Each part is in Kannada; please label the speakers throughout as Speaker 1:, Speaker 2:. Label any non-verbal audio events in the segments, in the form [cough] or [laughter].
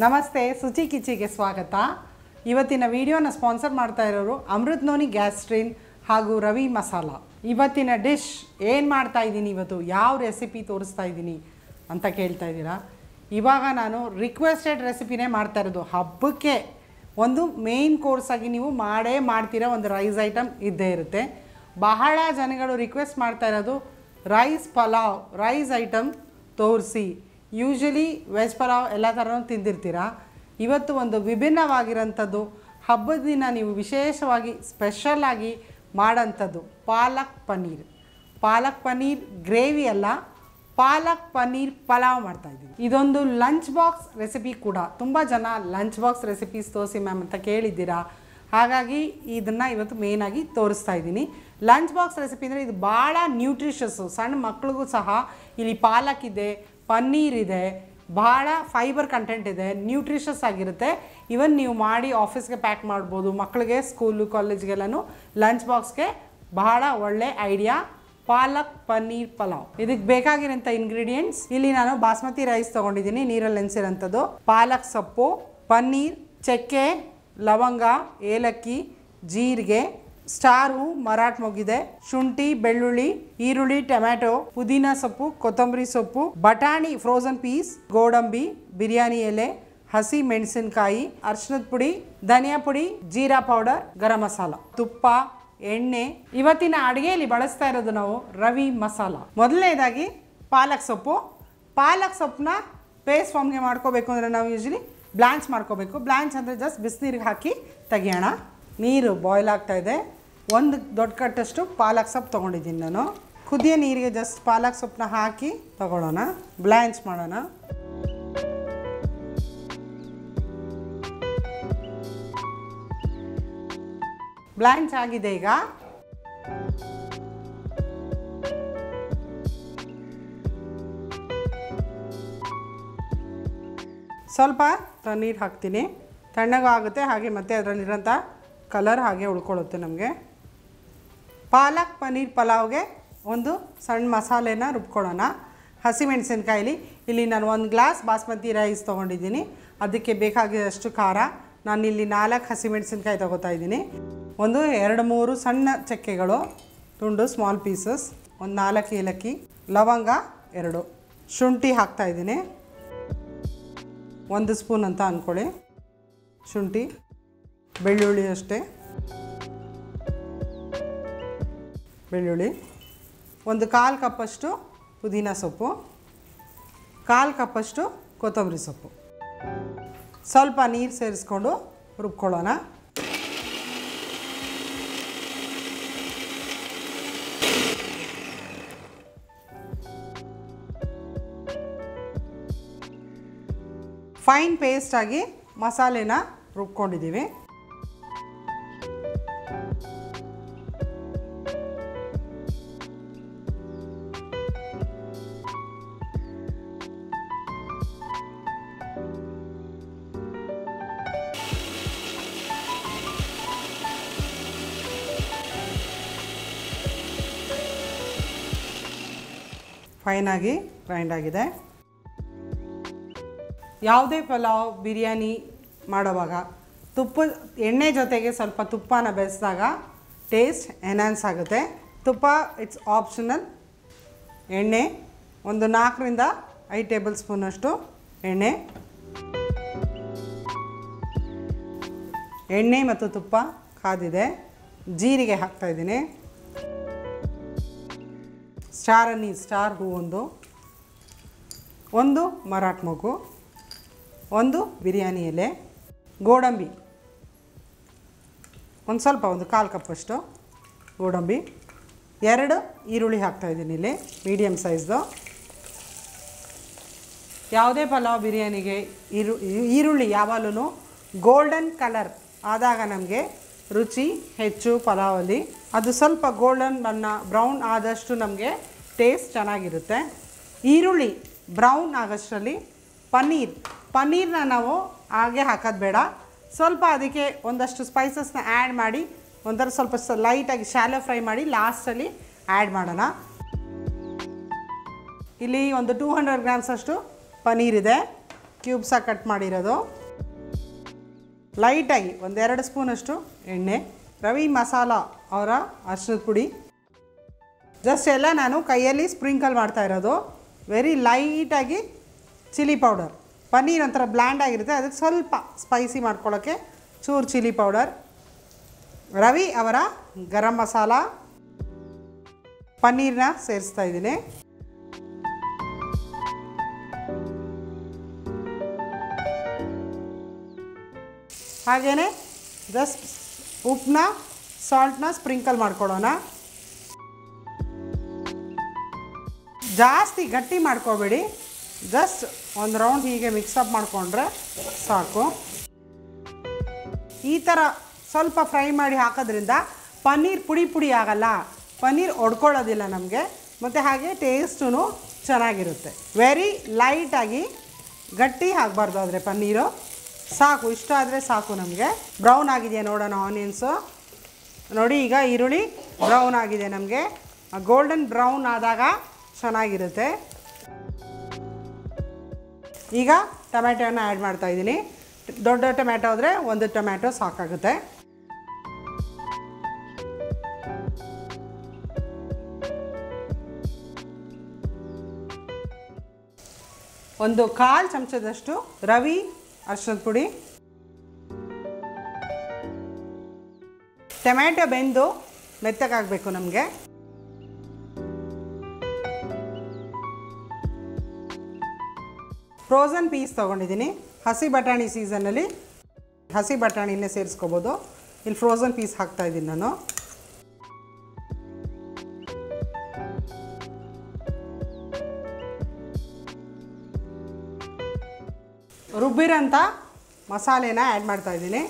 Speaker 1: ನಮಸ್ತೆ ಸುಚಿ ಕಿಚಿಗೆ ಸ್ವಾಗತ. ಇವತ್ತಿನ ವಿಡಿಯೋನ ಸ್ಪಾನ್ಸರ್ ಮಾಡ್ತಾ ಇರೋರು ಅಮೃತ್ ನೋನಿ ಗ್ಯಾಸ್ಟ್ರಿನ್ ಹಾಗೂ ರವಿ ಮಸಾಲ. ಇವತ್ತಿನ ಡಿಶ್ ಏನು ಮಾಡ್ತಾ ಇದ್ದೀನಿ, ಇವತ್ತು ಯಾವ ರೆಸಿಪಿ ತೋರಿಸ್ತಾ ಇದ್ದೀನಿ ಅಂತ ಕೇಳ್ತಾ ಇದ್ದೀರಾ? ಇವಾಗ ನಾನು ರಿಕ್ವೆಸ್ಟೆಡ್ ರೆಸಿಪಿನೇ ಮಾಡ್ತಾ ಇರೋದು. ಹಬ್ಬಕ್ಕೆ ಒಂದು ಮೇಯ್ನ್ ಕೋರ್ಸಾಗಿ ನೀವು ಮಾಡೇ ಮಾಡ್ತೀರಾ ಒಂದು ರೈಸ್ ಐಟಮ್ ಇದ್ದೇ ಇರುತ್ತೆ. ಬಹಳ ಜನಗಳು ರಿಕ್ವೆಸ್ಟ್ ಮಾಡ್ತಾ ಇರೋದು ರೈಸ್ ಪಲಾವ್ ರೈಸ್ ಐಟಮ್ ತೋರಿಸಿ. ಯೂಶಲಿ ವೆಜ್ ಪಲಾವ್ ಎಲ್ಲ ಥರನೂ ತಿಂದಿರ್ತೀರಾ? ಇವತ್ತು ಒಂದು ವಿಭಿನ್ನವಾಗಿರೋಂಥದ್ದು ಹಬ್ಬದ ದಿನ ನೀವು ವಿಶೇಷವಾಗಿ ಸ್ಪೆಷಲಾಗಿ ಮಾಡೋಂಥದ್ದು ಪಾಲಕ್ ಪನ್ನೀರ್. ಪಾಲಕ್ ಪನ್ನೀರ್ ಗ್ರೇವಿ ಅಲ್ಲ, ಪಾಲಕ್ ಪನ್ನೀರ್ ಪಲಾವ್ ಮಾಡ್ತಾ ಇದ್ದೀನಿ. ಇದೊಂದು ಲಂಚ್ ಬಾಕ್ಸ್ ರೆಸಿಪಿ ಕೂಡ. ತುಂಬ ಜನ ಲಂಚ್ ಬಾಕ್ಸ್ ರೆಸಿಪೀಸ್ ತೋರಿಸಿ ಮ್ಯಾಮ್ ಅಂತ ಕೇಳಿದ್ದೀರಾ? ಹಾಗಾಗಿ ಇದನ್ನು ಇವತ್ತು ಮೇಯ್ನಾಗಿ ತೋರಿಸ್ತಾ ಇದ್ದೀನಿ. ಲಂಚ್ ಬಾಕ್ಸ್ ರೆಸಿಪಿ ಅಂದರೆ ಇದು ಭಾಳ ನ್ಯೂಟ್ರಿಷಸ್ಸು ಸಣ್ಣ ಮಕ್ಳಿಗೂ ಸಹ ಇಲ್ಲಿ ಪಾಲಕ್ ಇದೆ ಪನ್ನೀರ್ ಇದೆ ಭಾಳ ಫೈಬರ್ ಕಂಟೆಂಟ್ ಇದೆ ನ್ಯೂಟ್ರಿಷಸ್ ಆಗಿರುತ್ತೆ. ಇವನ್ ನೀವು ಮಾಡಿ ಆಫೀಸ್ಗೆ ಪ್ಯಾಕ್ ಮಾಡ್ಬೋದು ಮಕ್ಕಳಿಗೆ ಸ್ಕೂಲು ಕಾಲೇಜ್ಗೆಲ್ಲೂ ಲಂಚ್ ಬಾಕ್ಸ್ಗೆ ಬಹಳ ಒಳ್ಳೆ ಐಡಿಯಾ ಪಾಲಕ್ ಪನ್ನೀರ್ ಪಲಾವ್. ಇದಕ್ಕೆ ಬೇಕಾಗಿರೋಂಥ ಇಂಗ್ರೀಡಿಯೆಂಟ್ಸ್ ಇಲ್ಲಿ ನಾನು ಬಾಸ್ಮತಿ ರೈಸ್ ತೊಗೊಂಡಿದ್ದೀನಿ, ನೀರಲ್ಲಿ ನೆನೆಸಿರೋಂಥದ್ದು. ಪಾಲಕ್ ಸೊಪ್ಪು, ಪನ್ನೀರ್, ಚಕ್ಕೆ, ಲವಂಗ, ಏಲಕ್ಕಿ, ಜೀರಿಗೆ. ಸ್ಟಾರ್ ಮರಾಟ್ ಮೊಗಿದೆ ಶುಂಠಿ, ಬೆಳ್ಳುಳ್ಳಿ, ಈರುಳ್ಳಿ, ಟೊಮ್ಯಾಟೊ, ಪುದೀನ ಸೊಪ್ಪು, ಕೊತ್ತಂಬರಿ ಸೊಪ್ಪು, ಬಟಾಣಿ ಫ್ರೋಸನ್ ಪೀಸ್ ಗೋಡಂಬಿ, ಬಿರಿಯಾನಿ ಎಲೆ, ಹಸಿ ಮೆಣಸಿನಕಾಯಿ ಅರ್ಶಿನದ ಪುಡಿ, ಧನಿಯಾ ಪುಡಿ, ಜೀರಾ ಪೌಡರ್, ಗರಂ ಮಸಾಲ, ತುಪ್ಪ, ಎಣ್ಣೆ. ಇವತ್ತಿನ ಅಡುಗೆಯಲ್ಲಿ ಬಳಸ್ತಾ ಇರೋದು ನಾವು ರವಿ ಮಸಾಲ. ಮೊದಲನೇದಾಗಿ ಪಾಲಕ್ ಸೊಪ್ಪು. ಪಾಲಕ್ ಸೊಪ್ಪನ್ನ ಪೇಸ್ಟ್ ಫಾರ್ಮ್ಗೆ ಮಾಡ್ಕೋಬೇಕು ಅಂದರೆ ನಾವು ಯೂಶಲಿ ಬ್ಲಾಂಚ್ ಮಾಡ್ಕೋಬೇಕು. ಬ್ಲಾಂಚ್ ಅಂದರೆ ಜಸ್ಟ್ ಬಿಸಿನೀರಿಗೆ ಹಾಕಿ ತೆಗಿಯೋಣ. ನೀರು ಬಾಯ್ಲ್ ಆಗ್ತಾ ಇದೆ. ಒಂದು ದೊಡ್ಡ ಕಟ್ಟಷ್ಟು ಪಾಲಕ್ ಸೊಪ್ಪು ತೊಗೊಂಡಿದ್ದೀನಿ ನಾನು. ಕುದಿಯ ನೀರಿಗೆ ಜಸ್ಟ್ ಪಾಲಕ್ ಸೊಪ್ಪನ್ನ ಹಾಕಿ ತಗೊಳ್ಳೋಣ. ಬ್ಲ್ಯಾಂಚ್ ಮಾಡೋಣ. ಬ್ಲ್ಯಾಂಚ್ ಆಗಿದೆ ಈಗ. ಸ್ವಲ್ಪ ನೀರು ಹಾಕ್ತೀನಿ. ತಣ್ಣಗೂ ಆಗುತ್ತೆ ಹಾಗೆ ಮತ್ತೆ ಅದರಲ್ಲಿರೋಂಥ ಕಲರ್ ಹಾಗೆ ಉಳ್ಕೊಳ್ಳುತ್ತೆ ನಮಗೆ. ಪಾಲಕ್ ಪನ್ನೀರ್ ಪಲಾವ್ಗೆ ಒಂದು ಸಣ್ಣ ಮಸಾಲೆನ ರುಬ್ಕೊಳ್ಳೋಣ. ಹಸಿಮೆಣಸಿನ್ಕಾಯಿಲಿ ಇಲ್ಲಿ ನಾನು ಒಂದು ಗ್ಲಾಸ್ ಬಾಸ್ಮತಿ ರೈಸ್ ತೊಗೊಂಡಿದ್ದೀನಿ. ಅದಕ್ಕೆ ಬೇಕಾಗಿರೋಷ್ಟು ಖಾರ. ನಾನು ಇಲ್ಲಿ ನಾಲ್ಕು ಹಸಿಮೆಣಸಿನ್ಕಾಯಿ ತೊಗೋತಾ ಇದ್ದೀನಿ. ಒಂದು ಎರಡು ಮೂರು ಸಣ್ಣ ಚಕ್ಕೆಗಳು, ತುಂಡು ಸ್ಮಾಲ್ ಪೀಸಸ್ ಒಂದು ನಾಲ್ಕು ಏಲಕ್ಕಿ, ಲವಂಗ ಎರಡು. ಶುಂಠಿ ಹಾಕ್ತಾಯಿದ್ದೀನಿ ಒಂದು ಸ್ಪೂನ್ ಅಂತ ಅಂದ್ಕೊಳ್ಳಿ ಶುಂಠಿ. ಬೆಳ್ಳುಳ್ಳಿ ಅಷ್ಟೇ. ಬೆಳ್ಳುಳ್ಳಿ. ಒಂದು ಕಾಲು ಕಪ್ಪಷ್ಟು ಪುದೀನ ಸೊಪ್ಪು. ಕಾಲು ಕಪ್ಪಷ್ಟು ಕೊತ್ತಂಬರಿ ಸೊಪ್ಪು. ಸ್ವಲ್ಪ ನೀರು ಸೇರಿಸ್ಕೊಂಡು ರುಬ್ಕೊಳ್ಳೋಣ. ಫೈನ್ ಪೇಸ್ಟಾಗಿ ಮಸಾಲೆನ ರುಬ್ಕೊಂಡಿದ್ದೀವಿ. ಫೈನಾಗಿ ಗ್ರೈಂಡ್ ಆಗಿದೆ. ಯಾವುದೇ ಪಲಾವ್, ಬಿರಿಯಾನಿ ಮಾಡುವಾಗ ತುಪ್ಪ, ಎಣ್ಣೆ ಜೊತೆಗೆ ಸ್ವಲ್ಪ ತುಪ್ಪನ ಬೆರೆಸಿದಾಗ ಟೇಸ್ಟ್ ಎನ್ಹಾನ್ಸ್ ಆಗುತ್ತೆ. ತುಪ್ಪ ಇಟ್ಸ್ ಆಪ್ಷನಲ್ ಎಣ್ಣೆ, ಒಂದು ನಾಲ್ಕರಿಂದ ಐದು ಟೇಬಲ್ ಸ್ಪೂನಷ್ಟು ಎಣ್ಣೆ. ಎಣ್ಣೆ ಮತ್ತು ತುಪ್ಪ ಕಾದಿದೆ. ಜೀರಿಗೆ ಹಾಕ್ತಾಯಿದ್ದೀನಿ ಸ್ಟಾರ್ ಅನ್ನಿ ಸ್ಟಾರ್ ಹೂ ಒಂದು. ಒಂದು ಮರಾಟ್ ಮಗು. ಒಂದು ಬಿರಿಯಾನಿ ಎಲೆ. ಗೋಡಂಬಿ. ಒಂದು ಸ್ವಲ್ಪ ಒಂದು ಕಾಲು ಕಪ್ಪಷ್ಟು ಗೋಡಂಬಿ. ಎರಡು ಈರುಳ್ಳಿ ಹಾಕ್ತಾಯಿದ್ದೀನಿ ಇಲ್ಲಿ ಮೀಡಿಯಮ್ ಸೈಜ್ದು ಯಾವುದೇ ಪಲಾವ್ ಬಿರಿಯಾನಿಗೆ ಈರು ಈರುಳ್ಳಿ ಯಾವಾಗಲೂ ಗೋಲ್ಡನ್ ಕಲರ್ ಆದಾಗ ನಮಗೆ ರುಚಿ ಹೆಚ್ಚು ಪಲಾವಲ್ಲಿ ಅದು ಸ್ವಲ್ಪ ಗೋಲ್ಡನ್ ಬಣ್ಣ ಬ್ರೌನ್ ಆದಷ್ಟು ನಮಗೆ ಟೇಸ್ಟ್ ಚೆನ್ನಾಗಿರುತ್ತೆ. ಈರುಳ್ಳಿ ಬ್ರೌನ್ ಆಗೋಷ್ಟರಲ್ಲಿ ಪನ್ನೀರ್. ಪನ್ನೀರ್ನ ನಾವು ಹಾಗೆ ಹಾಕೋದು ಬೇಡ. ಸ್ವಲ್ಪ ಅದಕ್ಕೆ ಒಂದಷ್ಟು ಸ್ಪೈಸಸ್ನ ಆ್ಯಡ್ ಮಾಡಿ ಒಂಥರ ಸ್ವಲ್ಪ ಸ ಲೈಟಾಗಿ ಶಾಲೋ ಫ್ರೈ ಮಾಡಿ ಲಾಸ್ಟಲ್ಲಿ ಆ್ಯಡ್ ಮಾಡೋಣ. ಇಲ್ಲಿ ಒಂದು ಟೂ ಹಂಡ್ರೆಡ್ ಗ್ರಾಮ್ಸ್ ಅಷ್ಟು ಪನ್ನೀರ್ ಇದೆ. ಕ್ಯೂಬ್ಸಾಗಿ ಕಟ್ ಮಾಡಿರೋದು. ಲೈಟಾಗಿ ಒಂದೆರಡು ಸ್ಪೂನಷ್ಟು ಎಣ್ಣೆ. ರವಿ ಮಸಾಲ ಅವರ ಅರ್ಶಿನದ ಪುಡಿ. ಜಸ್ಟ್ ಎಲ್ಲ ನಾನು ಕೈಯಲ್ಲಿ ಸ್ಪ್ರಿಂಕಲ್ ಮಾಡ್ತಾ ಇರೋದು. ವೆರಿ ಲೈಟಾಗಿ ಚಿಲ್ಲಿ ಪೌಡರ್ ಪನ್ನೀರ್ ಒಂಥರ ಬ್ಲ್ಯಾಂಡ್ ಆಗಿರುತ್ತೆ. ಅದಕ್ಕೆ ಸ್ವಲ್ಪ ಸ್ಪೈಸಿ ಮಾಡ್ಕೊಳ್ಳೋಕ್ಕೆ ಚೂರು ಚಿಲ್ಲಿ ಪೌಡರ್ ರವಿ ಅವರ ಗರಂ ಮಸಾಲ. ಪನ್ನೀರ್ನ ಸೇರಿಸ್ತಾ ಇದ್ದೀನಿ. ಹಾಗೆಯೇ ಜಸ್ಟ್ ಉಪ್ಪನ್ನ ಸಾಲ್ಟನ್ನ ಸ್ಪ್ರಿಂಕಲ್ ಮಾಡ್ಕೊಳ್ಳೋಣ. ಜಾಸ್ತಿ ಗಟ್ಟಿ ಮಾಡ್ಕೋಬೇಡಿ. ಜಸ್ಟ್ ಒಂದು ರೌಂಡ್ ಹೀಗೆ ಮಿಕ್ಸಪ್ ಮಾಡಿಕೊಂಡ್ರೆ ಸಾಕು. ಈ ಥರ ಸ್ವಲ್ಪ ಫ್ರೈ ಮಾಡಿ ಹಾಕೋದ್ರಿಂದ ಪನ್ನೀರ್ ಪುಡಿ ಪುಡಿ ಆಗಲ್ಲ. ಪನ್ನೀರ್ ಒಡ್ಕೊಳ್ಳೋದಿಲ್ಲ ನಮಗೆ. ಮತ್ತು ಹಾಗೆ ಟೇಸ್ಟೂ ಚೆನ್ನಾಗಿರುತ್ತೆ. ವೆರಿ ಲೈಟಾಗಿ ಗಟ್ಟಿ ಆಗಬಾರ್ದು ಆದರೆ ಪನ್ನೀರು. ಸಾಕು, ಇಷ್ಟ ಆದರೆ ಸಾಕು ನಮಗೆ. ಬ್ರೌನ್ ಆಗಿದೆಯಾ ನೋಡೋಣ ಆನಿಯನ್ಸು ನೋಡಿ ಈಗ ಈರುಳ್ಳಿ ಬ್ರೌನ್ ಆಗಿದೆ ನಮಗೆ. ಗೋಲ್ಡನ್ ಬ್ರೌನ್ ಆದಾಗ ಚೆನ್ನಾಗಿರುತ್ತೆ. ಈಗ ಟೊಮ್ಯಾಟೋನ ಆ್ಯಡ್ ಮಾಡ್ತಾಯಿದ್ದೀನಿ ದೊಡ್ಡ ಟೊಮ್ಯಾಟೊ ಆದರೆ ಒಂದು ಟೊಮ್ಯಾಟೊ ಸಾಕಾಗುತ್ತೆ. ಒಂದು ಕಾಲು ಚಮಚದಷ್ಟು ರವಿ ಅರ್ಶದ ಪುಡಿ. ಟೊಮ್ಯಾಟೊ ಬೆಂದು ಮೆತ್ತಗಾಗಬೇಕು ನಮಗೆ. ಫ್ರೋಝನ್ ಪೀಸ್ ತೊಗೊಂಡಿದ್ದೀನಿ. ಹಸಿ ಬಟಾಣಿ ಸೀಸನಲ್ಲಿ ಹಸಿ ಬಟಾಣಿನೇ ಸೇರಿಸ್ಕೋಬೋದು. ಇಲ್ಲಿ ಫ್ರೋಸನ್ ಪೀಸ್ ಹಾಕ್ತಾ ಇದ್ದೀನಿ ನಾನು. ರುಬ್ಬಿರೋಂಥ ಮಸಾಲೆನ ಆ್ಯಡ್ ಮಾಡ್ತಾ ಇದ್ದೀನಿ.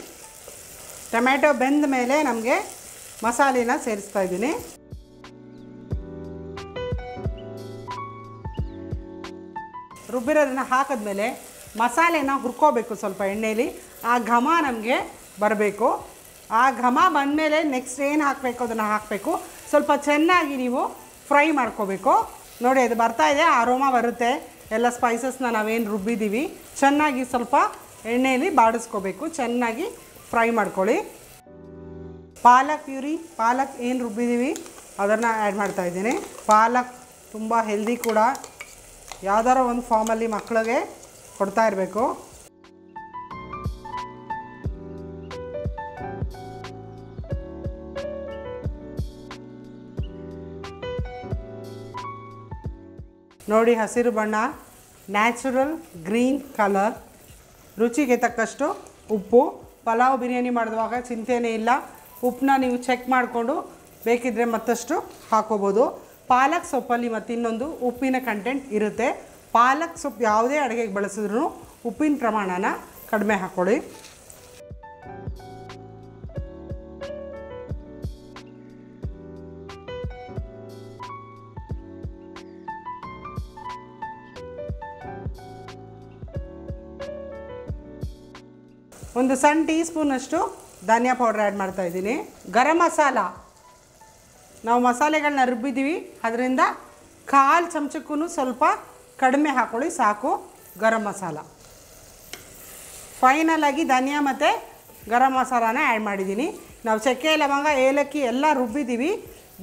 Speaker 1: ಟೊಮ್ಯಾಟೊ ಬೆಂದ ಮೇಲೆ ನಮಗೆ ಮಸಾಲೆನ ಸೇರಿಸ್ತಾ ಇದ್ದೀನಿ. ರುಬ್ಬಿರೋದನ್ನ ಹಾಕಿದ್ಮೇಲೆ ಮಸಾಲೆನ ಹುರ್ಕೋಬೇಕು ಸ್ವಲ್ಪ ಎಣ್ಣೆಯಲ್ಲಿ ಆ ಘಮ ನಮಗೆ ಬರಬೇಕು. ಆ ಘಮ ಬಂದಮೇಲೆ ನೆಕ್ಸ್ಟ್ ಏನು ಹಾಕಬೇಕು ಅದನ್ನು ಹಾಕಬೇಕು. ಸ್ವಲ್ಪ ಚೆನ್ನಾಗಿ ನೀವು ಫ್ರೈ ಮಾಡ್ಕೋಬೇಕು. ನೋಡಿ, ಅದು ಬರ್ತಾ ಇದೆ ರೋಮ ಬರುತ್ತೆ. ಎಲ್ಲ ಸ್ಪೈಸಸ್ನ ನಾವೇನು ರುಬ್ಬಿದ್ದೀವಿ ಚೆನ್ನಾಗಿ ಸ್ವಲ್ಪ ಎಣ್ಣೆಯಲ್ಲಿ ಬಾಡಿಸ್ಕೋಬೇಕು. ಚೆನ್ನಾಗಿ ಫ್ರೈ ಮಾಡ್ಕೊಳ್ಳಿ. ಪಾಲಕ್ ಪ್ಯೂರಿ, ಪಾಲಕ್ ಏನು ರುಬ್ಬಿದ್ದೀವಿ ಅದನ್ನು ಆ್ಯಡ್ ಮಾಡ್ತಾ ಇದ್ದೀನಿ. ಪಾಲಕ್ ತುಂಬ ಹೆಲ್ದಿ ಕೂಡ. ಯಾವ್ದಾರ ಒಂದು ಫಾರ್ಮಲ್ಲಿ ಮಕ್ಕಳಿಗೆ ಕೊಡ್ತಾ ಇರಬೇಕು. ನೋಡಿ ಹಸಿರು ಬಣ್ಣ, ನ್ಯಾಚುರಲ್ ಗ್ರೀನ್ ಕಲರ್. ರುಚಿಗೆ ತಕ್ಕಷ್ಟು ಉಪ್ಪು. ಪಲಾವ್ ಬಿರಿಯಾನಿ ಮಾಡಿದವಾಗ ಚಿಂತೆಯೇ ಇಲ್ಲ. ಉಪ್ಪನ್ನ ನೀವು ಚೆಕ್ ಮಾಡಿಕೊಂಡು ಬೇಕಿದ್ದರೆ ಮತ್ತಷ್ಟು ಹಾಕೋಬೋದು ಪಾಲಕ್ ಸೊಪ್ಪಲ್ಲಿ ಮತ್ತಿನ್ನೊಂದು ಉಪ್ಪಿನ ಕಂಟೆಂಟ್ ಇರುತ್ತೆ. ಪಾಲಕ್ ಸೊಪ್ಪು ಯಾವುದೇ ಅಡುಗೆಗೆ ಬಳಸಿದ್ರು ಉಪ್ಪಿನ ಪ್ರಮಾಣನ ಕಡಿಮೆ ಹಾಕ್ಕೊಳ್ಳಿ ಒಂದು ಸಣ್ಣ ಟೀ ಸ್ಪೂನಷ್ಟು ಧನಿಯಾ ಪೌಡ್ರ್ ಆ್ಯಡ್ ಮಾಡ್ತಾ ಇದ್ದೀನಿ. ಗರಂ ಮಸಾಲ. ನಾವು ಮಸಾಲೆಗಳನ್ನ ರುಬ್ಬಿದ್ದೀವಿ. ಅದರಿಂದ ಕಾಲು ಚಮಚಕ್ಕೂ ಸ್ವಲ್ಪ ಕಡಿಮೆ ಹಾಕೊಳ್ಳಿ, ಸಾಕು. ಗರಂ ಮಸಾಲ. ಫೈನಲಾಗಿ ಧನಿಯಾ ಮತ್ತು ಗರಂ ಮಸಾಲಾನ ಆ್ಯಡ್ ಮಾಡಿದ್ದೀನಿ. ನಾವು ಚಕ್ಕೆ, ಲವಂಗ, ಏಲಕ್ಕಿ ಎಲ್ಲ ರುಬ್ಬಿದ್ದೀವಿ.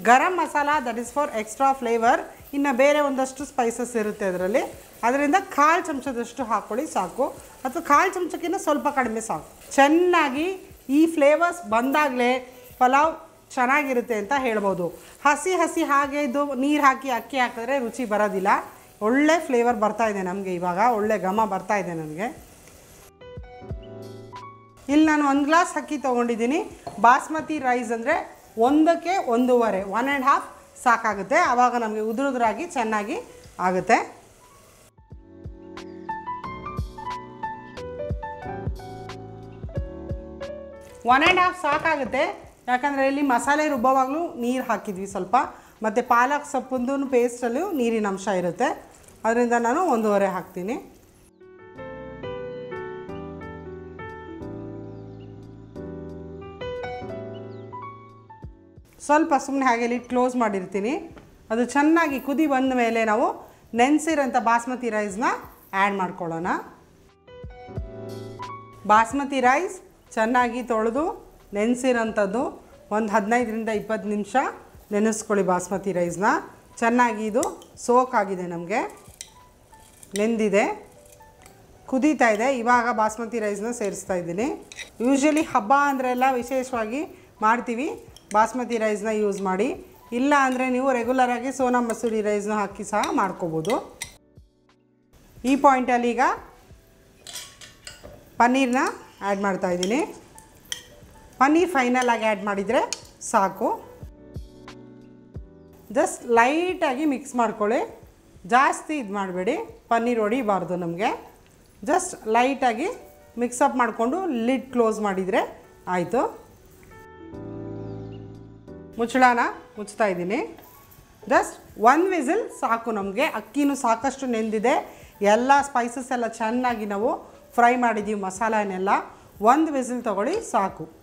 Speaker 1: Garam masala that is for extra flavour ಇನ್ನು ಬೇರೆ ಒಂದಷ್ಟು ಸ್ಪೈಸಸ್ ಇರುತ್ತೆ ಅದರಲ್ಲಿ. ಅದರಿಂದ ಕಾಲು ಚಮಚದಷ್ಟು ಹಾಕ್ಕೊಳ್ಳಿ ಸಾಕು. ಅಥವಾ ಕಾಲು ಚಮಚಕ್ಕಿಂತ ಸ್ವಲ್ಪ ಕಡಿಮೆ ಸಾಕು. ಚೆನ್ನಾಗಿ ಈ ಫ್ಲೇವರ್ಸ್ ಬಂದಾಗಲೇ ಪಲಾವ್ ಚೆನ್ನಾಗಿರುತ್ತೆ ಅಂತ ಹೇಳ್ಬೋದು. ಹಸಿ ಹಸಿ ಹಾಗೆ ಇದು ನೀರು ಹಾಕಿ, ಅಕ್ಕಿ ಹಾಕಿದ್ರೆ ರುಚಿ ಬರೋದಿಲ್ಲ. ಒಳ್ಳೆ ಫ್ಲೇವರ್ ಬರ್ತಾ ಇದೆ ನಮಗೆ ಇವಾಗ. ಒಳ್ಳೆ ಘಮ ಬರ್ತಾ ಇದೆ ನನಗೆ ಇಲ್ಲಿ ನಾನು ಒಂದು ಗ್ಲಾಸ್ ಅಕ್ಕಿ ತೊಗೊಂಡಿದ್ದೀನಿ. ಬಾಸ್ಮತಿ ರೈಸ್ ಅಂದರೆ ಒಂದಕ್ಕೆ ಒಂದೂವರೆ ಒನ್ ಆ್ಯಂಡ್ ಹಾಫ್ ಸಾಕಾಗುತ್ತೆ. ಆವಾಗ ನಮಗೆ ಉದುರುದ್ರಾಗಿ ಚೆನ್ನಾಗಿ ಆಗುತ್ತೆ. ಒನ್ ಆ್ಯಂಡ್ ಹಾಫ್ ಸಾಕಾಗುತ್ತೆ. ಯಾಕಂದರೆ ಇಲ್ಲಿ ಮಸಾಲೆ ರುಬ್ಬೋವಾಗಲೂ ನೀರು ಹಾಕಿದ್ವಿ ಸ್ವಲ್ಪ. ಮತ್ತು ಪಾಲಕ್ ಸೊಪ್ಪಂದು ಪೇಸ್ಟಲ್ಲೂ ನೀರಿನ ಅಂಶ ಇರುತ್ತೆ. ಅದರಿಂದ ನಾನು ಒಂದೂವರೆ ಹಾಕ್ತೀನಿ. ಸ್ವಲ್ಪ ಸುಮ್ಮನೆ ಹಾಗೆ ಇಲ್ಲಿ ಕ್ಲೋಸ್ ಮಾಡಿರ್ತೀನಿ. ಅದು ಚೆನ್ನಾಗಿ ಕುದಿ ಬಂದ ಮೇಲೆ ನಾವು ನೆನೆಸಿರೋಂಥ ಬಾಸ್ಮತಿ ರೈಸ್ನ ಆ್ಯಡ್ ಮಾಡ್ಕೊಳ್ಳೋಣ. ಬಾಸ್ಮತಿ ರೈಸ್ ಚೆನ್ನಾಗಿ ತೊಳೆದು ನೆನೆಸಿರೋಂಥದ್ದು ಒಂದು ಹದಿನೈದರಿಂದ ಇಪ್ಪತ್ತು ನಿಮಿಷ ನೆನೆಸ್ಕೊಳ್ಳಿ ಬಾಸ್ಮತಿ ರೈಸ್ನ. ಚೆನ್ನಾಗಿ ಇದು ಸೋಕ್ ಆಗಿದೆ ನಮಗೆ. ನೆಂದಿದೆ. ಕುದೀತಾ ಇದೆ. ಇವಾಗ ಬಾಸ್ಮತಿ ರೈಸ್ನ ಸೇರಿಸ್ತಾ ಇದ್ದೀನಿ. ಯೂಶ್ವಲಿ ಹಬ್ಬ ಅಂದರೆ ಎಲ್ಲ ವಿಶೇಷವಾಗಿ ಮಾಡ್ತೀವಿ. ಬಾಸ್ಮತಿ ರೈಸ್ನ ಯೂಸ್ ಮಾಡಿ. ಇಲ್ಲ ಅಂದರೆ ನೀವು ರೆಗ್ಯುಲರಾಗಿ ಸೋನಾ ಮಸೂರಿ ರೈಸ್ನ ಹಾಕಿ ಸಹ ಮಾಡ್ಕೋಬೋದು. ಈ ಪಾಯಿಂಟಲ್ಲಿ ಈಗ ಪನ್ನೀರ್ನ ಆ್ಯಡ್ ಮಾಡ್ತಾ ಪನ್ನೀರ್ ಫೈನಲ್ ಆಗಿ ಆ್ಯಡ್ ಮಾಡಿದರೆ ಸಾಕು. ಜಸ್ಟ್ ಲೈಟಾಗಿ ಮಿಕ್ಸ್ ಮಾಡ್ಕೊಳ್ಳಿ. ಜಾಸ್ತಿ ಇದು ಮಾಡಬೇಡಿ. ಪನ್ನೀರ್ ಹೊಡಿಬಾರ್ದು ನಮಗೆ. ಜಸ್ಟ್ ಲೈಟಾಗಿ ಮಿಕ್ಸಪ್ ಮಾಡಿಕೊಂಡು ಲಿಡ್ ಕ್ಲೋಸ್ ಮಾಡಿದರೆ ಆಯಿತು. ಮುಚ್ಚಳಾನ? ಮುಚ್ತಾ ಇದ್ದೀನಿ. ಜಸ್ಟ್ ಒಂದು ವಿಸಿಲ್ ಸಾಕು ನಮಗೆ. ಅಕ್ಕಿನೂ ಸಾಕಷ್ಟು ನೆಂದಿದೆ. ಎಲ್ಲ ಸ್ಪೈಸಸ್ ಎಲ್ಲ ಚೆನ್ನಾಗಿ ನಾವು ಫ್ರೈ ಮಾಡಿದ್ದೀವಿ ಮಸಾಲೆನೆಲ್ಲ ಒಂದು ವಿಸಿಲ್ ತೊಗೊಳ್ಳಿ ಸಾಕು.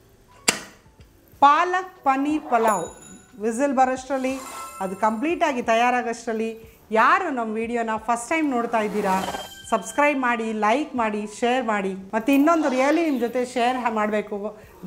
Speaker 1: ಪಾಲಕ್ ಪನ್ನೀರ್ ಪಲಾವ್. ವಿಸಿಲ್ ಬರೋಷ್ಟರಲ್ಲಿ, ಅದು ಕಂಪ್ಲೀಟಾಗಿ ತಯಾರಾಗೋಷ್ಟರಲ್ಲಿ ಯಾರು ನಮ್ಮ ವಿಡಿಯೋನ ಫಸ್ಟ್ ಟೈಮ್ ನೋಡ್ತಾ ಇದ್ದೀರಾ, ಸಬ್ಸ್ಕ್ರೈಬ್ ಮಾಡಿ, ಲೈಕ್ ಮಾಡಿ, ಶೇರ್ ಮಾಡಿ. ಮತ್ತು ಇನ್ನೊಂದು ರಿಯಲಿ ನಿಮ್ಮ ಜೊತೆ ಶೇರ್ ಮಾಡಬೇಕು.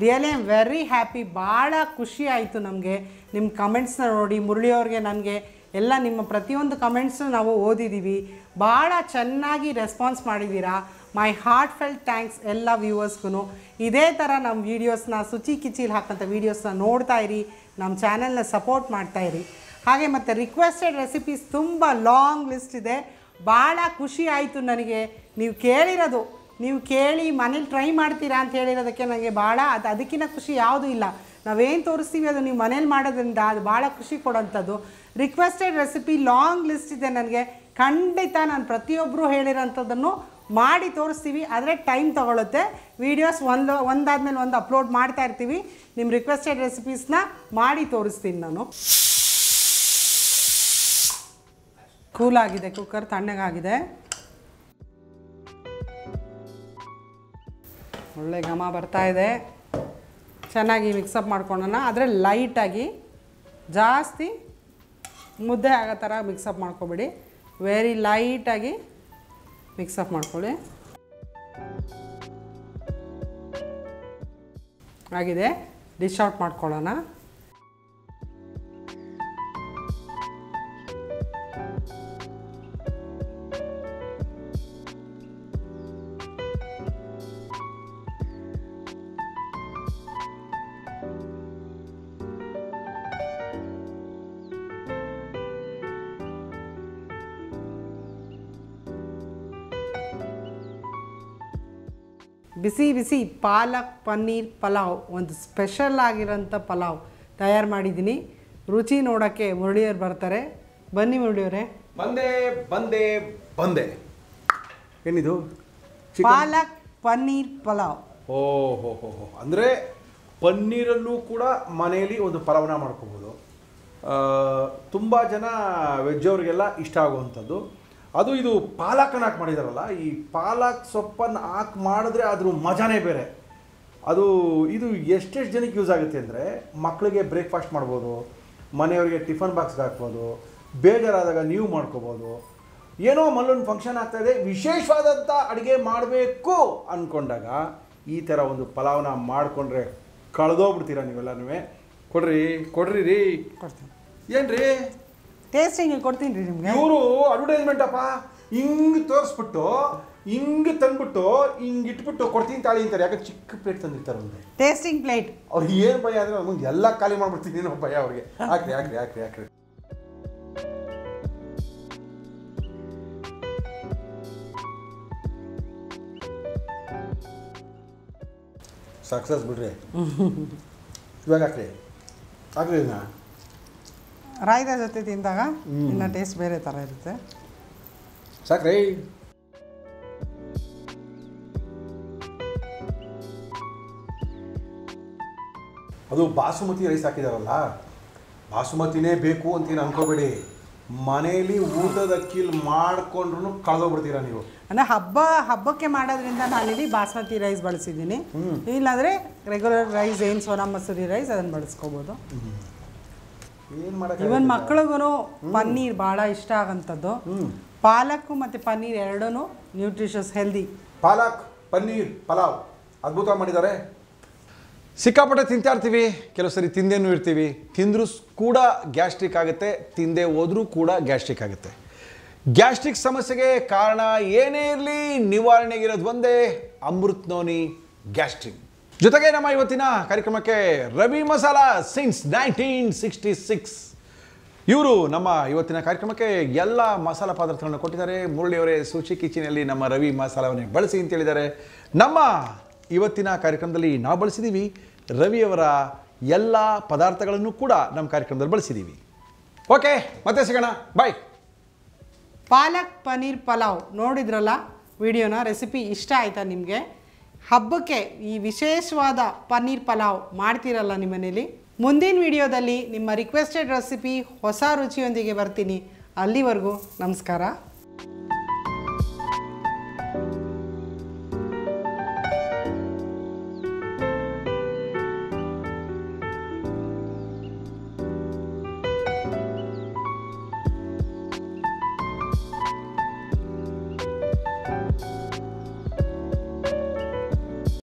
Speaker 1: ರಿಯಲಿ ಐಮ್ ವೆರಿ ಹ್ಯಾಪಿ, ಭಾಳ ಖುಷಿ ಆಯಿತು ನಮಗೆ. ನಿಮ್ಮ ಕಮೆಂಟ್ಸ್ನ ನೋಡಿ ಮುರಳಿಯವ್ರಿಗೆ ನನಗೆ ಎಲ್ಲ ನಿಮ್ಮ ಪ್ರತಿಯೊಂದು ಕಮೆಂಟ್ಸ್ನ ನಾವು ಓದಿದ್ದೀವಿ. ಭಾಳ ಚೆನ್ನಾಗಿ ರೆಸ್ಪಾನ್ಸ್ ಮಾಡಿದ್ದೀರಾ. ಮೈ ಹಾರ್ಟ್ ಫೆಲ್ಟ್ ಥ್ಯಾಂಕ್ಸ್ ಎಲ್ಲ ವ್ಯೂವರ್ಸ್ಗೂ ಇದೇ ಥರ ನಮ್ಮ ವೀಡಿಯೋಸ್ನ ಸುಚಿ ಕಿಚೀಲಿ ಹಾಕೋಂಥ ವೀಡಿಯೋಸ್ನ ನೋಡ್ತಾ ಇರಿ ನಮ್ಮ ಚಾನೆಲ್ನ ಸಪೋರ್ಟ್ ಮಾಡ್ತಾ ಇರಿ. ಹಾಗೆ ಮತ್ತು ರಿಕ್ವೆಸ್ಟೆಡ್ ರೆಸಿಪೀಸ್ ತುಂಬ ಲಾಂಗ್ ಲಿಸ್ಟ್ ಇದೆ. ಭಾಳ ಖುಷಿ ಆಯಿತು ನನಗೆ. ನೀವು ಕೇಳಿರೋದು, ನೀವು ಕೇಳಿ ಮನೇಲಿ ಟ್ರೈ ಮಾಡ್ತೀರಾ ಅಂತ ಹೇಳಿರೋದಕ್ಕೆ ನನಗೆ ಭಾಳ ಅದು ಅದಕ್ಕಿಂತ ಖುಷಿ ಯಾವುದೂ ಇಲ್ಲ. ನಾವೇನು ತೋರಿಸ್ತೀವಿ ಅದು ನೀವು ಮನೇಲಿ ಮಾಡೋದ್ರಿಂದ ಅದು ಭಾಳ ಖುಷಿ ಕೊಡೋಂಥದ್ದು. ರಿಕ್ವೆಸ್ಟೆಡ್ ರೆಸಿಪಿ ಲಾಂಗ್ ಲಿಸ್ಟ್ ಇದೆ ನನಗೆ. ಖಂಡಿತ ನಾನು ಪ್ರತಿಯೊಬ್ಬರು ಹೇಳಿರೋಂಥದ್ದನ್ನು ಮಾಡಿ ತೋರಿಸ್ತೀವಿ, ಆದರೆ ಟೈಮ್ ತೊಗೊಳುತ್ತೆ. ವೀಡಿಯೋಸ್ ಒಂದು, ಒಂದಾದ್ಮೇಲೆ ಒಂದು ಅಪ್ಲೋಡ್ ಮಾಡ್ತಾ ಇರ್ತೀವಿ. ನಿಮ್ಮ ರಿಕ್ವೆಸ್ಟೆಡ್ ರೆಸಿಪೀಸ್ನ ಮಾಡಿ ತೋರಿಸ್ತೀನಿ ನಾನು. ಕೂಲಾಗಿದೆ ಕುಕ್ಕರ್ ತಣ್ಣಗಾಗಿದೆ. ಒಳ್ಳೆ ಘಮ ಬರ್ತಾ ಇದೆ. ಚೆನ್ನಾಗಿ ಮಿಕ್ಸಪ್ ಮಾಡ್ಕೊಳ್ಳೋಣ. ಆದರೆ ಲೈಟಾಗಿ ಜಾಸ್ತಿ ಮುದ್ದೆ ಆಗೋ ಥರ ಮಿಕ್ಸಪ್ ಮಾಡ್ಕೊಬೇಡಿ. ವೆರಿ ಲೈಟಾಗಿ ಮಿಕ್ಸಪ್ ಮಾಡ್ಕೊಳ್ಳಿ. ಆಗಿದೆ. ಡಿಶ್ ಔಟ್ ಮಾಡ್ಕೊಳ್ಳೋಣ. ಬಿಸಿ ಬಿಸಿ ಪಾಲಕ್ ಪನ್ನೀರ್ ಪಲಾವ್ ಒಂದು ಸ್ಪೆಷಲ್ ಆಗಿರೋಂಥ ಪಲಾವ್ ತಯಾರು ಮಾಡಿದ್ದೀನಿ. ರುಚಿ ನೋಡೋಕ್ಕೆ ಮುರಳಿಯವ್ರು ಬರ್ತಾರೆ. ಬನ್ನಿ ಮುರಳಿಯವರೇ.
Speaker 2: ಬಂದೆ ಬಂದೆ ಬಂದೆ. ಏನಿದು?
Speaker 1: ಪಾಲಕ್ ಪನ್ನೀರ್ ಪಲಾವ್.
Speaker 2: ಓ ಹೋ ಹೋ ಹೋ. ಅಂದರೆ ಪನ್ನೀರಲ್ಲೂ ಕೂಡ ಮನೆಯಲ್ಲಿ ಒಂದು ಪಲಾವನ ಮಾಡ್ಕೋಬೋದು. ತುಂಬ ಜನ ವೆಜ್ ಅವರಿಗೆಲ್ಲ ಇಷ್ಟ ಆಗುವಂಥದ್ದು. ಅದು ಇದು ಪಾಲಕನ ಹಾಕಿ ಮಾಡಿದಾರಲ್ಲ ಈ ಪಾಲಕ್ ಸೊಪ್ಪನ್ನು ಹಾಕಿ ಮಾಡಿದ್ರೆ ಅದ್ರ ಮಜಾನೇ ಬೇರೆ. ಅದು ಇದು ಎಷ್ಟೆಷ್ಟು ಜನಕ್ಕೆ ಯೂಸ್ ಆಗುತ್ತೆ ಅಂದರೆ ಮಕ್ಕಳಿಗೆ ಬ್ರೇಕ್ಫಾಸ್ಟ್ ಮಾಡ್ಬೋದು ಮನೆಯವರಿಗೆ ಟಿಫನ್ ಬಾಕ್ಸ್ಗೆ ಹಾಕ್ಬೋದು ಬೇಜಾರಾದಾಗ ನೀವು ಮಾಡ್ಕೋಬೋದು. ಏನೋ ಮಲ್ಲೊಂದು ಫಂಕ್ಷನ್ ಆಗ್ತಾ ಇದೆ ವಿಶೇಷವಾದಂಥ ಅಡುಗೆ ಮಾಡಬೇಕು ಅಂದ್ಕೊಂಡಾಗ ಈ ಥರ ಒಂದು ಪಲಾವ್ನ ಮಾಡಿಕೊಂಡ್ರೆ ಕಳೆದೋಗ್ಬಿಡ್ತೀರಾ ನೀವೆಲ್ಲನೂ ಕೊಡ್ರಿ ಕೊಡ್ರಿ ರೀ.
Speaker 1: ಕೊಡ್ತೀನಿ.
Speaker 2: ಏನ್ರಿ?
Speaker 1: ಟೇಸ್ಟಿಂಗ್ ಕೊಡ್ತೀನಿ ರೀ ನಿಮಗೆ.
Speaker 2: ಇವರು ಅಡ್ವರ್ಟೈಸ್ಮೆಂಟ್ ಅಪ್ಪ ಹಿಂಗ್ ತೋರಿಸ್ಬಿಟ್ಟು ಹಿಂಗ್ ತಂದ್ಬಿಟ್ಟು ಹಿಂಗ್ ಇಟ್ಬಿಟ್ಟು ಕೊಡ್ತೀನಿ ತಾಳಿ ಅಂತಾರೆ. ಯಾಕೆ ಚಿಕ್ಕ ಪ್ಲೇಟ್ ತಂದಿರ್ತಾರೆ ಅವ್ರಿಗೆ.
Speaker 1: ಟೇಸ್ಟಿಂಗ್ ಪ್ಲೇಟ್
Speaker 2: ಅವ್ರಿಗೆ ಏನು ಭಯ ಅಂದ್ರೆ ಮುಂದೆ ಎಲ್ಲ ಖಾಲಿ ಮಾಡ್ಬಿಡ್ತೀನಿ ಏನೋ ಭಯ ಅವ್ರಿಗೆ. ಹಾಕ್ರಿ ಹಾಕ್ರಿ ಹಾಕ್ರಿ ಹಾಕ್ರಿ ಸಕ್ಸಸ್ ಬಿಡ್ರಿ. [laughs] ಇವಾಗ ಹಾಕ್ರಿ ಹಾಕ್ರಿ
Speaker 1: ರಾಯ್ದ ಜೊತೆ ತಿಂದಾಗ ಇನ್ನು ಟೇಸ್ಟ್ ಬೇರೆ ಥರ ಇರುತ್ತೆ.
Speaker 2: ಸಾಕ್ರಿ. ಅದು ಬಾಸುಮತಿ ರೈಸ್ ಹಾಕಿದಾರಲ್ಲ ಬಾಸುಮತಿನೇ ಬೇಕು ಅಂತೀನ ಅನ್ಕೋಬೇಡಿ. ಮನೆಯಲ್ಲಿ ಊಟದ ಅಕ್ಕಿಲ್ ಮಾಡ್ಕೊಂಡ್ರು ಕಳೆದೋಗ್ಬಿಡ್ತೀರಾ ನೀವು?
Speaker 1: ಅಂದರೆ ಹಬ್ಬ ಹಬ್ಬಕ್ಕೆ ಮಾಡೋದ್ರಿಂದ ನಾನಿಲ್ಲಿ ಬಾಸ್ಮತಿ ರೈಸ್ ಬಳಸಿದ್ದೀನಿ. ಇಲ್ಲಾಂದರೆ ರೆಗ್ಯುಲರ್ ರೈಸ್ ಏನು ಸೋನಾ ಮಸೂರಿ ರೈಸ್ ಅದನ್ನು ಬಳಸ್ಕೋಬೋದು.
Speaker 2: ಏನು
Speaker 1: ಇವನ್ ಮಕ್ಳಿಗೂ ಪನ್ನೀರ್ ಭಾಳ ಇಷ್ಟ ಆಗಂತದ್ದು ಪಾಲಕ್ ಮತ್ತು ಪನ್ನೀರ್ ಎರಡೂ ನ್ಯೂಟ್ರಿಷಸ್ ಹೆಲ್ದಿ
Speaker 2: ಪಾಲಕ್ ಪನ್ನೀರ್ ಪಲಾವ್
Speaker 3: ಅದ್ಭುತ ಮಾಡಿದ್ದಾರೆ.
Speaker 2: ಸಿಕ್ಕಾಪಟ್ಟೆ ತಿಂತಾ ಇರ್ತೀವಿ ಕೆಲವು ಸರಿ ತಿಂದೇನೂ ಇರ್ತೀವಿ. ತಿಂದರೂ ಕೂಡ ಗ್ಯಾಸ್ಟ್ರಿಕ್ ಆಗುತ್ತೆ ತಿಂದೇ ಹೋದರೂ ಕೂಡ ಗ್ಯಾಸ್ಟ್ರಿಕ್ ಆಗುತ್ತೆ. ಗ್ಯಾಸ್ಟ್ರಿಕ್ ಸಮಸ್ಯೆಗೆ ಕಾರಣ ಏನೇ ಇರಲಿ ನಿವಾರಣೆಗಿರೋದು ಒಂದೇ ಅಮೃತ್ ನೋನಿ ಗ್ಯಾಸ್ಟ್ರಿಕ್. ಜೊತೆಗೆ ನಮ್ಮ ಇವತ್ತಿನ ಕಾರ್ಯಕ್ರಮಕ್ಕೆ Ravi Masala since nineteen sixty six. ಇವರು ನಮ್ಮ ಇವತ್ತಿನ ಕಾರ್ಯಕ್ರಮಕ್ಕೆ ಎಲ್ಲ ಮಸಾಲ ಪದಾರ್ಥಗಳನ್ನು ಕೊಟ್ಟಿದ್ದಾರೆ. ಮುರಳಿಯವರೇ ಸೂಚಿ ಕಿಚಿನಲ್ಲಿ ನಮ್ಮ ರವಿ ಮಸಾಲವನ್ನೇ ಬಳಸಿ ಅಂತ ಹೇಳಿದ್ದಾರೆ ನಮ್ಮ ಇವತ್ತಿನ ಕಾರ್ಯಕ್ರಮದಲ್ಲಿ ನಾವು ಬಳಸಿದ್ದೀವಿ ರವಿಯವರ ಎಲ್ಲ ಪದಾರ್ಥಗಳನ್ನು ಕೂಡ ನಮ್ಮ ಕಾರ್ಯಕ್ರಮದಲ್ಲಿ ಬಳಸಿದ್ದೀವಿ ಓಕೆ, ಮತ್ತೆ ಸಿಗೋಣ. ಬಾಯ್
Speaker 1: ಪಾಲಕ್ ಪನೀರ್ ಪಲಾವ್ ನೋಡಿದ್ರಲ್ಲ? ವಿಡಿಯೋನ ರೆಸಿಪಿ ಇಷ್ಟ ಆಯ್ತಾ ನಿಮಗೆ? ಹಬ್ಬಕ್ಕೆ ಈ ವಿಶೇಷವಾದ ಪನ್ನೀರ್ ಪಲಾವ್ ಮಾಡ್ತೀರಲ್ಲ ನಿಮ್ಮ ಮನೇಲಿ? ಮುಂದಿನ ವಿಡಿಯೋದಲ್ಲಿ ನಿಮ್ಮ ರಿಕ್ವೆಸ್ಟೆಡ್ ರೆಸಿಪಿ ಹೊಸ ರುಚಿಯೊಂದಿಗೆ ಬರ್ತೀನಿ. ಅಲ್ಲಿವರೆಗೂ ನಮಸ್ಕಾರ.